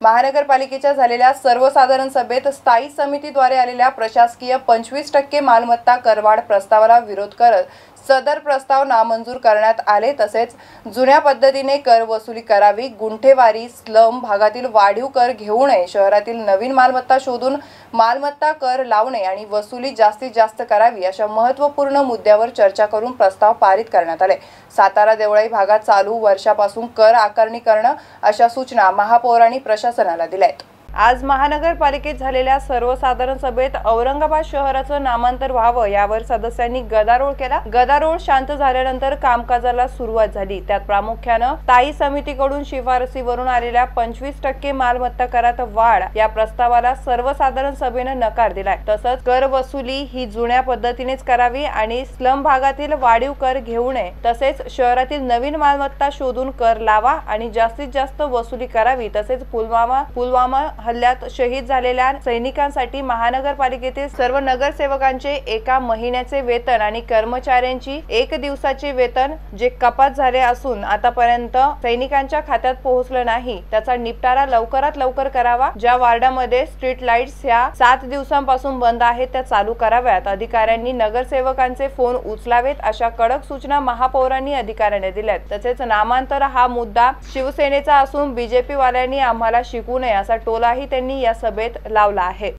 महानगरपालिकेच्या झालेल्या सर्वसाधारण सभेत स्थायी समितीद्वारे आलेल्या प्रशासकीय पंचवीस टक्के मालमत्ता करवाढ प्रस्तावाला विरोध करत सदर प्रस्ताव नामंजूर करण्यात आले तसेच जुन्या पद्धतीने कर वसुली करावी गुंठेवारी स्लम भागातील वाढीव कर घेऊ नये शहरातील नवीन मालमत्ता शोधून मालमत्ता कर लावणे आणि वसुली जास्तीत जास्त करावी अशा महत्त्वपूर्ण मुद्द्यावर चर्चा करून प्रस्ताव पारित करण्यात आले. सातारा देवळाई भागात चालू वर्षापासून कर आकारणी करणं अशा सूचना महापौरांनी प्रशासनाला दिल्या आहेत आज महानगरपालिकेत झालेल्या सर्वसाधारण सभेत औरंगाबाद शहराचं नामांतर व्हावं यावर सदस्यांनी गदारोळ केला. गदारोळ शांत झाल्यानंतर कामकाजाला सुरुवात झाली. त्यात प्रामुख्यानं ताई समितीकडून शिफारसीवरून आलेल्या पंचवीस टक्के मालमत्ता करात वाढ या प्रस्तावाला सर्वसाधारण सभेनं नकार दिलाय. तसंच कर वसुली ही जुन्या पद्धतीनेच करावी आणि स्लम भागातील वाढीव कर घेऊ नये. तसेच शहरातील नवीन मालमत्ता शोधून कर लावा आणि जास्तीत जास्त वसुली करावी. तसेच पुलवामा पुलवामा हल्ल्यात शहीद झालेल्या सैनिकांसाठी महानगरपालिकेतील सर्व नगरसेवकांचे एका महिन्याचे वेतन आणि कर्मचाऱ्यांची एक दिवसाचे वेतन जे कपात झाले असून आतापर्यंत सैनिकांच्या खात्यात पोहोचलं नाही त्याचा निपटारा लवकरात लवकर करावा. ज्या वार्डामध्ये स्ट्रीट लाईट्स ह्या सात दिवसांपासून बंद आहेत त्या चालू कराव्यात. अधिकाऱ्यांनी नगरसेवकांचे फोन उचलावेत अशा कडक सूचना महापौरांनी अधिकाऱ्यांनी दिल्यात. तसेच नामांतर हा मुद्दा शिवसेनेचा असून बीजेपी वाल्यांनी आम्हाला शिकू नये असा टोला मुद्दाही त्यांनी या सभेत लावला आहे.